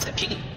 再拼一。